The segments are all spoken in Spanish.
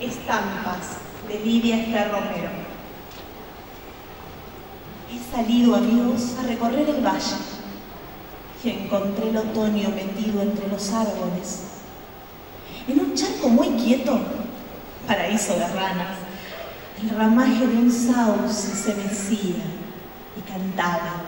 Estampas de Lidia Esther Romero. He salido, amigos, a recorrer el valle y encontré el otoño metido entre los árboles. En un charco muy quieto, paraíso de ranas, el ramaje de un sauce se mecía y cantaba.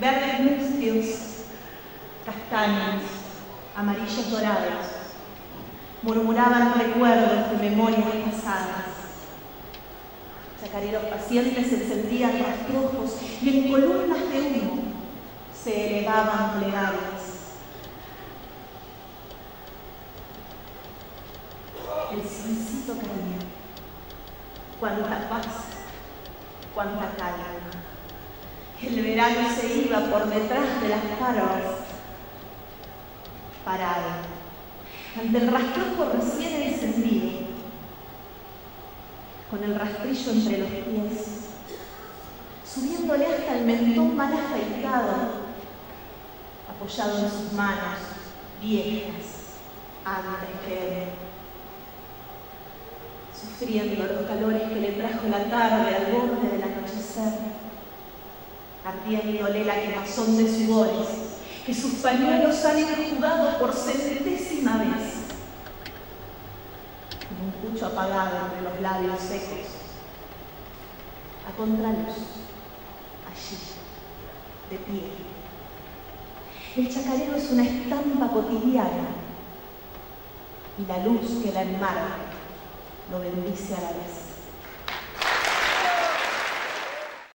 Verdes mustios, castaños, amarillos dorados, murmuraban recuerdos de memorias pasadas. Chacareros pacientes se sentían rastrojos y en columnas de humo se elevaban plegarias. El solcito caía. Cuánta paz, cuánta calma. El verano se iba por detrás de las parvas, parado, ante el rastrojo recién encendido, con el rastrillo entre los pies, subiéndole hasta el mentón mal afeitado, apoyado en sus manos viejas, antes que él, sufriendo los calores que le trajo la tarde al borde del anochecer ardiéndole la quemazón de sudores, que sus pañuelos han enjugado por centésima vez, como un pucho apagado entre los labios secos, a contraluz, allí, de pie. El chacarero es una estampa cotidiana y la luz que la enmarca lo bendice a la vez.